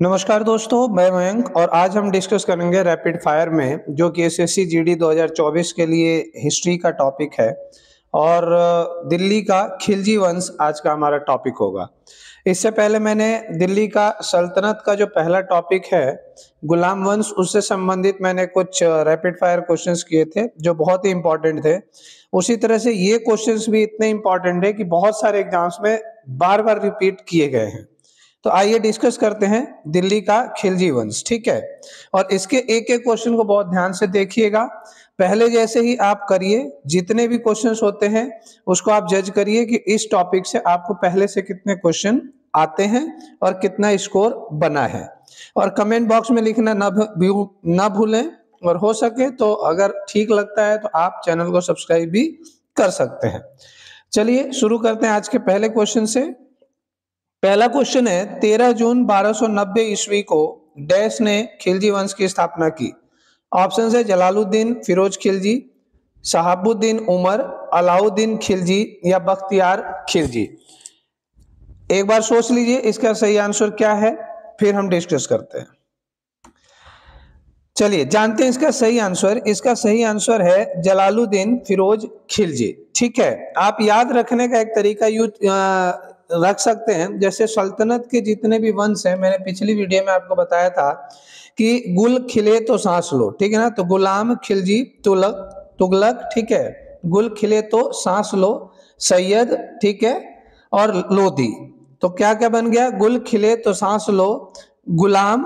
नमस्कार दोस्तों, मैं मयंक और आज हम डिस्कस करेंगे रैपिड फायर में, जो कि एसएससी जीडी 2024 के लिए हिस्ट्री का टॉपिक है। और दिल्ली का खिलजी वंश आज का हमारा टॉपिक होगा। इससे पहले मैंने दिल्ली का सल्तनत का जो पहला टॉपिक है, गुलाम वंश, उससे संबंधित मैंने कुछ रैपिड फायर क्वेश्चंस किए थे, जो बहुत ही इंपॉर्टेंट थे। उसी तरह से ये क्वेश्चंस भी इतने इंपॉर्टेंट है कि बहुत सारे एग्ज़ाम्स में बार बार रिपीट किए गए हैं। तो आइए डिस्कस करते हैं दिल्ली का खिलजी वंश ठीक है? और इसके एक एक क्वेश्चन को बहुत ध्यान से देखिएगा। पहले जैसे ही आप करिए, जितने भी क्वेश्चंस होते हैं, उसको आप जज करिए कि इस टॉपिक से आपको पहले से कितने क्वेश्चन आते हैं और कितना स्कोर बना है। और कमेंट बॉक्स में लिखना ना भूलें और हो सके तो अगर ठीक लगता है तो आप चैनल को सब्सक्राइब भी कर सकते हैं। चलिए शुरू करते हैं आज के पहले क्वेश्चन से। पहला क्वेश्चन है, तेरह जून 1290 ईस्वी को डैश ने खिलजी वंश की स्थापना की। ऑप्शन है, जलालुद्दीन फिरोज खिलजी, शहाबुद्दीन उमर, अलाउद्दीन खिलजी या बख्तियार खिलजी। एक बार सोच लीजिए, इसका सही आंसर क्या है, फिर हम डिस्कस करते हैं। चलिए, जानते हैं इसका सही आंसर इसका सही आंसर है, जलालुद्दीन फिरोज खिलजी। ठीक है, आप याद रखने का एक तरीका रख सकते हैं। जैसे सल्तनत के जितने भी वंश हैं, मैंने पिछली वीडियो में आपको बताया था कि गुल खिले तो सांस लो, ठीक है ना? तो गुलाम खिलजी तुलक, तुगलक, ठीक है? गुल खिले तो सांस लो, सैयद, ठीक है? और लोधी। तो क्या क्या बन गया? गुल खिले तो सांस लो, गुलाम,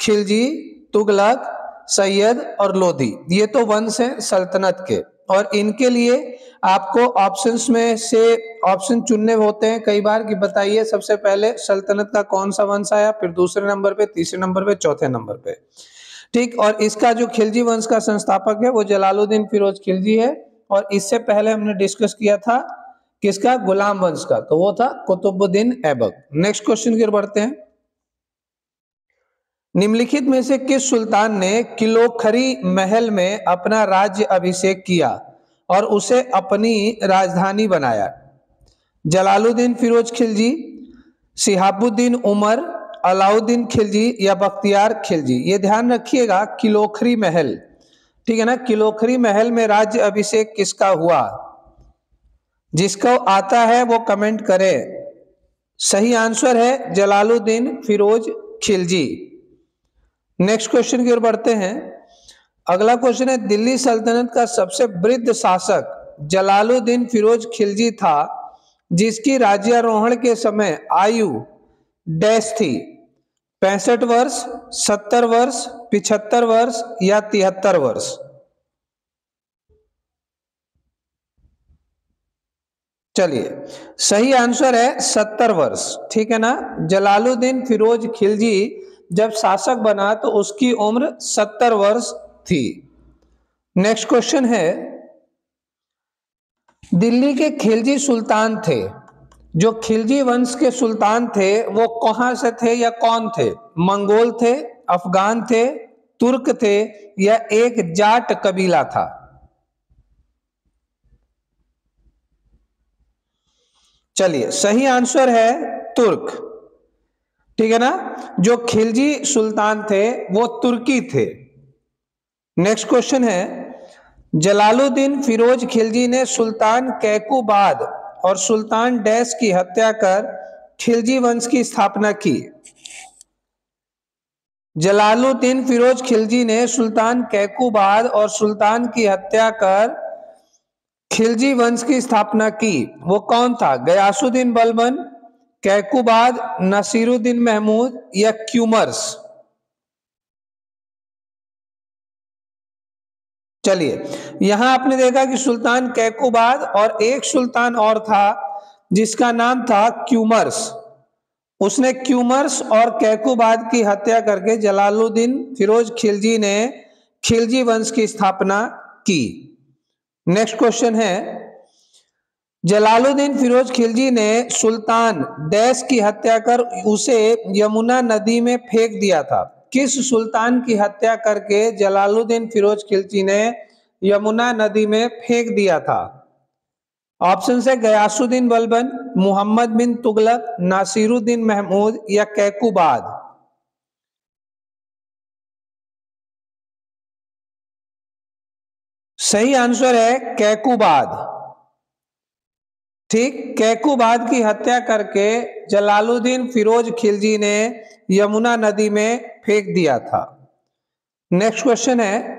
खिलजी, तुगलक, सैयद और लोधी। ये तो वंश है सल्तनत के। और इनके लिए आपको ऑप्शंस में से ऑप्शन चुनने होते हैं। कई बार कि बताइए, सबसे पहले सल्तनत का कौन सा वंश आया, फिर दूसरे नंबर पे, तीसरे नंबर पे, चौथे नंबर पे। ठीक, और इसका जो खिलजी वंश का संस्थापक है, वो जलालुद्दीन फिरोज खिलजी है। और इससे पहले हमने डिस्कस किया था किसका? गुलाम वंश का। तो वो था कुतुबुद्दीन ऐबक। नेक्स्ट क्वेश्चन की बढ़ते हैं। निम्नलिखित में से किस सुल्तान ने किलोखरी महल में अपना राज्य अभिषेक किया और उसे अपनी राजधानी बनाया? जलालुद्दीन फिरोज खिलजी, सिहाबुद्दीन उमर, अलाउद्दीन खिलजी या बख्तियार खिलजी? ये ध्यान रखिएगा, किलोखरी महल। ठीक है ना? किलोखरी महल में राज्य अभिषेक किसका हुआ? जिसको आता है वो कमेंट करे। सही आंसर है जलालुद्दीन फिरोज खिलजी। नेक्स्ट क्वेश्चन की ओर बढ़ते हैं। अगला क्वेश्चन है, दिल्ली सल्तनत का सबसे वृद्ध शासक जलालुद्दीन फिरोज खिलजी था, जिसकी राज्यारोहण के समय आयु डैश थी। पैंसठ वर्ष, सत्तर वर्ष, पिछहत्तर वर्ष या तिहत्तर वर्ष? चलिए, सही आंसर है सत्तर वर्ष, ठीक है ना? जलालुद्दीन फिरोज खिलजी जब शासक बना तो उसकी उम्र सत्तर वर्ष थी। नेक्स्ट क्वेश्चन है, दिल्ली के खिलजी सुल्तान थे। जो खिलजी वंश के सुल्तान थे, वो कहाँ से थे या कौन थे? मंगोल थे, अफगान थे, तुर्क थे या एक जाट कबीला था? चलिए, सही आंसर है तुर्क। ठीक है ना? जो खिलजी सुल्तान थे, वो तुर्की थे। नेक्स्ट क्वेश्चन है, जलालुद्दीन फिरोज खिलजी ने सुल्तान कैकुबाद और सुल्तान डैश की हत्या कर खिलजी वंश की स्थापना की। जलालुद्दीन फिरोज खिलजी ने सुल्तान कैकुबाद और सुल्तान की हत्या कर खिलजी वंश की स्थापना की। वो कौन था? गयासुद्दीन बलबन कैकुबाद, नसीरुद्दीन महमूद या क्यूमर्स? चलिए, यहाँ आपने देखा कि सुल्तान कैकुबाद और एक सुल्तान और था, जिसका नाम था क्यूमर्स। उसने क्यूमर्स और कैकुबाद की हत्या करके जलालुद्दीन फिरोज खिलजी ने खिलजी वंश की स्थापना की। नेक्स्ट क्वेश्चन है जलालुद्दीन फिरोज खिलजी ने सुल्तान देश की हत्या कर उसे यमुना नदी में फेंक दिया था। किस सुल्तान की हत्या करके जलालुद्दीन फिरोज खिलजी ने यमुना नदी में फेंक दिया था? ऑप्शन से गयासुद्दीन बलबन, मोहम्मद बिन तुगलक, नासिरुद्दीन महमूद या कैकुबाद। सही आंसर है कैकुबाद। ठीक, कैकुबाद की हत्या करके जलालुद्दीन फिरोज खिलजी ने यमुना नदी में फेंक दिया था। नेक्स्ट क्वेश्चन है,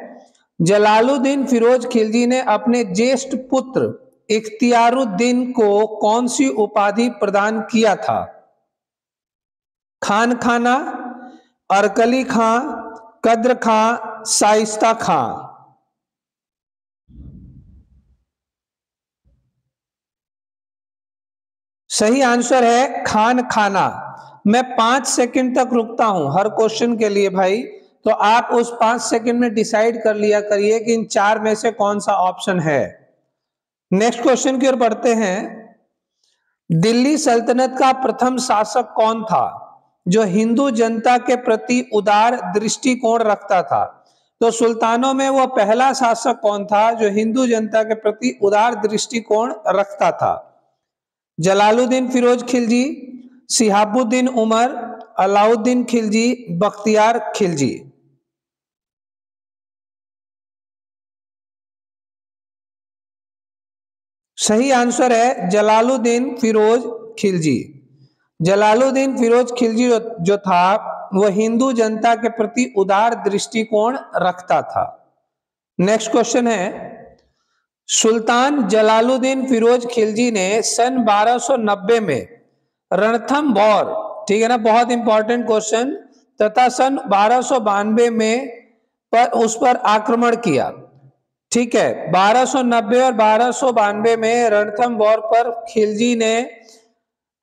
जलालुद्दीन फिरोज खिलजी ने अपने ज्येष्ठ पुत्र इख्तियारुद्दीन को कौन सी उपाधि प्रदान किया था? खान खाना, अरकली खां, कद्र खां, साइस्ता खां। सही आंसर है खान खाना। मैं पाँच सेकंड तक रुकता हूँ हर क्वेश्चन के लिए भाई। तो आप उस पाँच सेकंड में डिसाइड कर लिया करिए कि इन चार में से कौन सा ऑप्शन है। नेक्स्ट क्वेश्चन की ओर बढ़ते हैं। दिल्ली सल्तनत का प्रथम शासक कौन था, जो हिंदू जनता के प्रति उदार दृष्टिकोण रखता था? तो सुल्तानों में वो पहला शासक कौन था, जो हिंदू जनता के प्रति उदार दृष्टिकोण रखता था? जलालुद्दीन फिरोज खिलजी, सिहाबुद्दीन उमर, अलाउद्दीन खिलजी, बख्तियार खिलजी। सही आंसर है जलालुद्दीन फिरोज खिलजी। जलालुद्दीन फिरोज खिलजी जो था वह हिंदू जनता के प्रति उदार दृष्टिकोण रखता था। नेक्स्ट क्वेश्चन है सुल्तान जलालुद्दीन फिरोज खिलजी ने सन 1290 में रणथम बौर ठीक है ना, बहुत इंपॉर्टेंट क्वेश्चन तथा सन बारह में पर उस पर आक्रमण किया। ठीक है 1290 और बारह में रणथम बौर पर खिलजी ने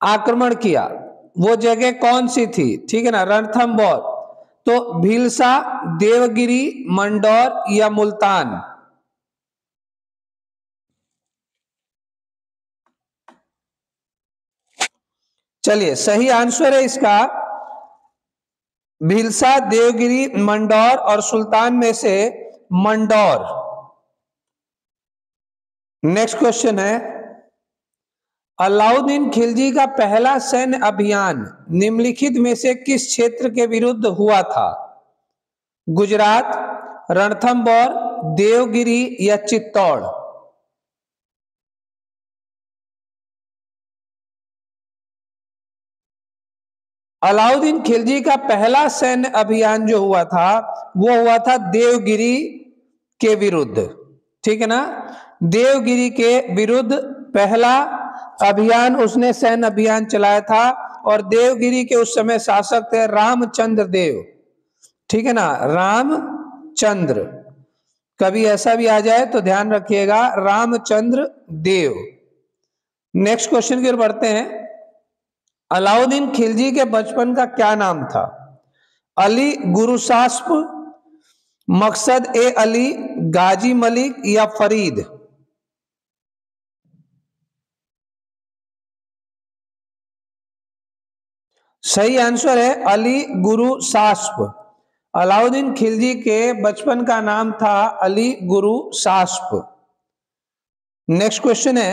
आक्रमण किया। वो जगह कौन सी थी? ठीक है ना रणथम बौर तो भीलसा, देवगिरी, मंडौर या मुल्तान। चलिए, सही आंसर है इसका। भीलसा, देवगिरी, मंडौर और सुल्तान में से मंडौर। नेक्स्ट क्वेश्चन है। अलाउद्दीन खिलजी का पहला सैन्य अभियान निम्नलिखित में से किस क्षेत्र के विरुद्ध हुआ था? गुजरात रणथम्बौर देवगिरी या चित्तौड़? अलाउद्दीन खिलजी का पहला सैन्य अभियान जो हुआ था, वो हुआ था देवगिरी के विरुद्ध। ठीक है ना? देवगिरी के विरुद्ध पहला अभियान, उसने सैन्य अभियान चलाया था और देवगिरी के उस समय शासक थे रामचंद्र देव। ठीक है ना? रामचंद्र। कभी ऐसा भी आ जाए तो ध्यान रखिएगा, रामचंद्र देव। नेक्स्ट क्वेश्चन की ओर बढ़ते हैं। अलाउद्दीन खिलजी के बचपन का क्या नाम था? अली गुरुसास्प मकसद ए अली, गाजी मलिक या फरीद? सही आंसर है अली गुरु सास्प अलाउद्दीन खिलजी के बचपन का नाम था अली गुरु सास्प नेक्स्ट क्वेश्चन है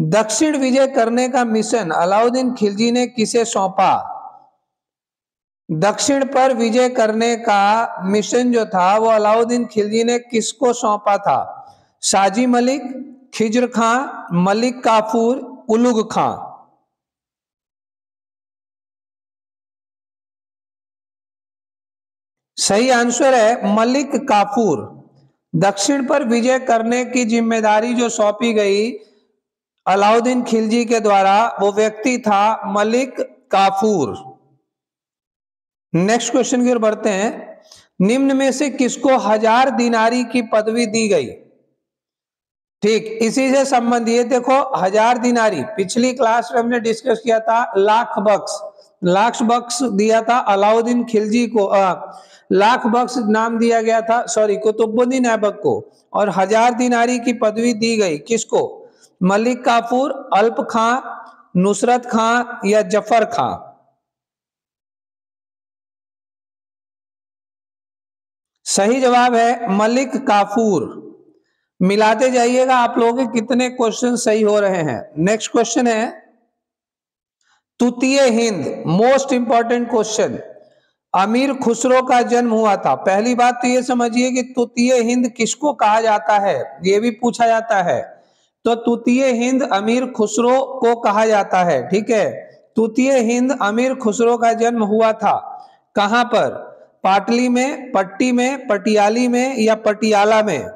दक्षिण विजय करने का मिशन अलाउद्दीन खिलजी ने किसे सौंपा? दक्षिण पर विजय करने का मिशन जो था, वो अलाउद्दीन खिलजी ने किसको सौंपा था? साजी मलिक, खिजर खां, मलिक काफूर, उलुग खां। सही आंसर है मलिक काफूर। दक्षिण पर विजय करने की ज़िम्मेदारी जो सौंपी गई अलाउद्दीन खिलजी के द्वारा वो व्यक्ति था मलिक काफूर। नेक्स्ट क्वेश्चन की ओर बढ़ते हैं। निम्न में से किसको हज़ार दिनारी की पदवी दी गई? ठीक इसी से संबंधित देखो हज़ार दिनारी। पिछली क्लास में हमने डिस्कस किया था लाख बक्स। लाख बक्स दिया था अलाउद्दीन खिलजी को आ, लाख बक्स नाम दिया गया था सॉरी कुतुबुद्दीन ऐबक को। और हज़ार दिनारी की पदवी दी गई किसको? मलिक काफूर, अल्प खां, नुसरत खां या ज़फ़र खां? सही जवाब है मलिक काफूर। मिलाते जाइएगा आप लोगों के कितने क्वेश्चन सही हो रहे हैं। नेक्स्ट क्वेश्चन है, तुतीय Hind most important question Amir Khusro का जन्म हुआ था। पहली बात तो ये समझिए कि तुतीय हिंद किसको कहा जाता है? ये भी पूछा जाता है। तो तुतीय हिंद अमीर खुसरो को कहा जाता है, ठीक है? तुतीय हिंद अमीर खुसरो का जन्म हुआ था कहाँ पर? पाटली में, पट्टी में, पटियाली में या पटियाला में?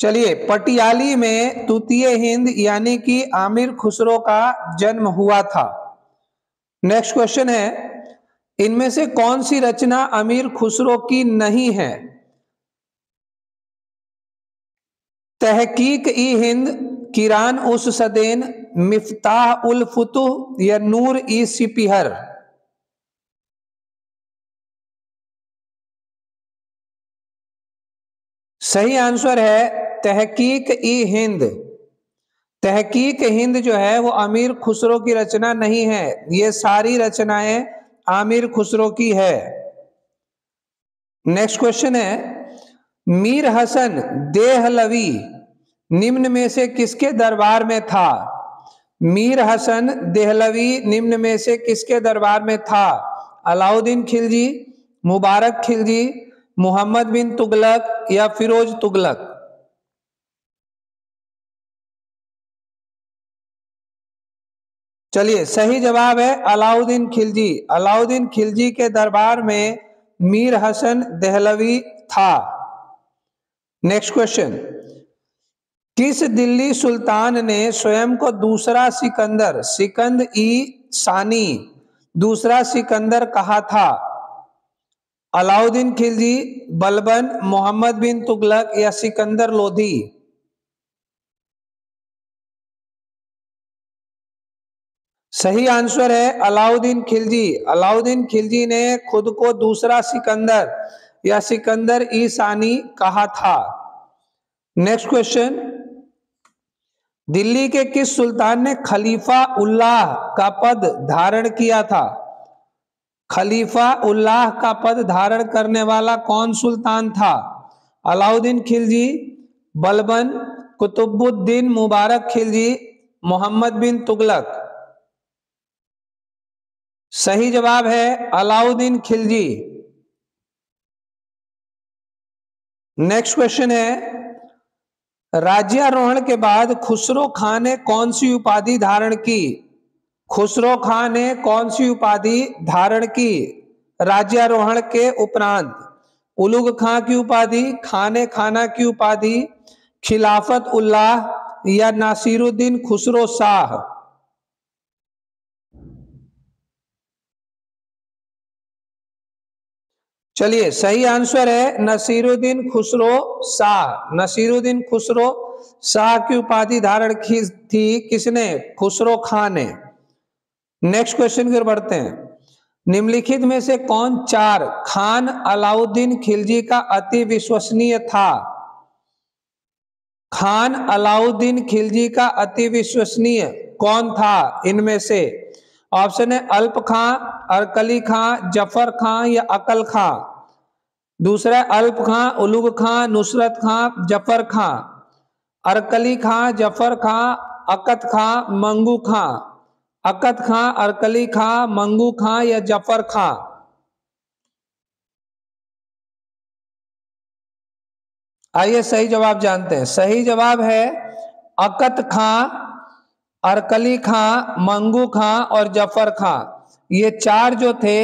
चलिए, पटियाली में तुतीय हिंद यानी कि आमिर खुसरो का जन्म हुआ था। नेक्स्ट क्वेश्चन है इनमें से कौन सी रचना अमीर खुसरो की नहीं है? तहकीक ई हिंद, किरान उस सदेन, मिफ्ताह उल फुतुह, या नूर ई सिपिहर? सही आंसर है तहकीक ई हिंद। तहकीक हिंद जो है, वो अमीर खुसरो की रचना नहीं है। ये सारी रचनाएँ आमिर खुसरो की है। नेक्स्ट क्वेश्चन है, मीर हसन देहलवी निम्न में से किसके दरबार में था? मीर हसन देहलवी निम्न में से किसके दरबार में था? अलाउद्दीन खिलजी, मुबारक खिलजी, मोहम्मद बिन तुगलक या फिरोज तुगलक? चलिए, सही जवाब है अलाउद्दीन खिलजी। अलाउद्दीन खिलजी के दरबार में मीर हसन दहलवी था। नेक्स्ट क्वेश्चन किस दिल्ली सुल्तान ने स्वयं को दूसरा सिकंदर, सिकंद ई सानी, दूसरा सिकंदर कहा था? अलाउद्दीन खिलजी, बलबन मोहम्मद बिन तुगलक या सिकंदर लोधी? सही आंसर है अलाउद्दीन खिलजी। अलाउद्दीन खिलजी ने खुद को दूसरा सिकंदर, या सिकंदर ईसानी कहा था। नेक्स्ट क्वेश्चन दिल्ली के किस सुल्तान ने खलीफा उल्लाह का पद धारण किया था? खलीफा उल्लाह का पद धारण करने वाला कौन सुल्तान था? अलाउद्दीन खिलजी, बलबन कुतुबुद्दीन मुबारक खिलजी, मोहम्मद बिन तुगलक। सही जवाब है अलाउद्दीन खिलजी। नेक्स्ट क्वेश्चन है, राज्यारोहण के बाद खुसरो खान ने कौन सी उपाधि धारण की? खुसरो खान ने कौन सी उपाधि धारण की? राज्यारोहण के उपरांत, उलुग खां की उपाधि, खाने खाना की उपाधि, खिलाफत उल्लाह या नासिरुद्दीन खुसरो शाह? चलिए, सही आंसर है नसीरुद्दीन खुसरो शाह। नसीरुद्दीन खुसरो शाह की उपाधि धारण की थी किसने? खुसरो खान ने। नेक्स्ट क्वेश्चन की ओर बढ़ते हैं। निम्नलिखित में से कौन चार खान अलाउद्दीन खिलजी का अति विश्वसनीय था? खान अलाउद्दीन खिलजी का अति विश्वसनीय कौन था? इनमें से ऑप्शन है अल्प खां, अरकली खां, ज़फ़र खां या अकल खां। दूसरा अल्प खां, उलुग खां, नुसरत खां, ज़फ़र खां। अरकली खां, ज़फ़र खां, अकत खां, मंगू खां। अकत खां, अरकली खां, मंगू खां या ज़फ़र खां। आइए सही जवाब जानते हैं। सही जवाब है अकत खां अरकली खां, मंगू खां और ज़फ़र खां। ये चार जो थे,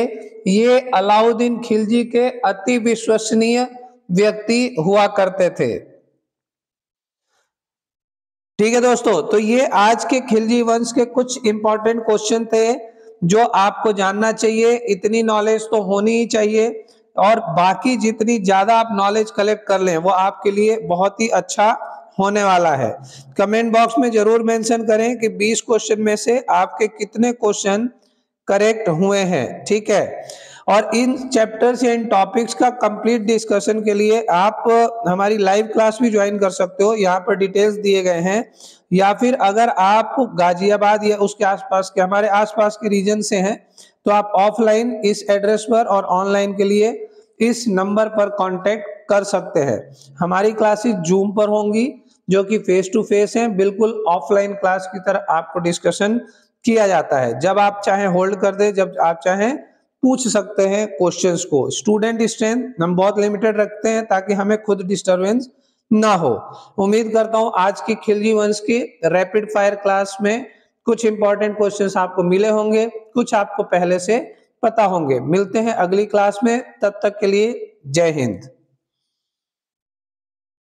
ये अलाउद्दीन खिलजी के अति विश्वसनीय व्यक्ति हुआ करते थे। ठीक है दोस्तों तो ये आज के खिलजी वंश के कुछ इंपॉर्टेंट क्वेश्चन थे, जो आपको जानना चाहिए। इतनी नॉलेज तो होनी ही चाहिए, और बाकी जितनी ज़्यादा आप नॉलेज कलेक्ट कर लें, वो आपके लिए बहुत ही अच्छा होने वाला है। कमेंट बॉक्स में ज़रूर मेंशन करें कि 20 क्वेश्चन में से आपके कितने क्वेश्चन करेक्ट हुए हैं, ठीक है? और इन चैप्टर्स या इन टॉपिक्स का कंप्लीट डिस्कशन के लिए आप हमारी लाइव क्लास भी ज्वाइन कर सकते हो। यहाँ पर डिटेल्स दिए गए हैं। या फिर अगर आप गाजियाबाद या उसके आसपास के, हमारे आसपास के रीजन से हैं तो आप ऑफलाइन इस एड्रेस पर और ऑनलाइन के लिए इस नंबर पर कांटेक्ट कर सकते हैं। हमारी क्लासेस जूम पर होंगी। जो कि फेस टू फेस हैं, बिल्कुल ऑफलाइन क्लास की तरह आपको डिस्कशन किया जाता है। जब आप चाहें होल्ड कर दे, जब आप चाहें पूछ सकते हैं क्वेश्चंस को। स्टूडेंट स्ट्रेंथ हम बहुत लिमिटेड रखते हैं ताकि हमें खुद डिस्टरबेंस ना हो। उम्मीद करता हूँ आज की खिलजी वंश की रैपिड फायर क्लास में कुछ इंपॉर्टेंट क्वेश्चंस आपको मिले होंगे, कुछ आपको पहले से पता होंगे। मिलते हैं अगली क्लास में, तब तक के लिए जय हिंद।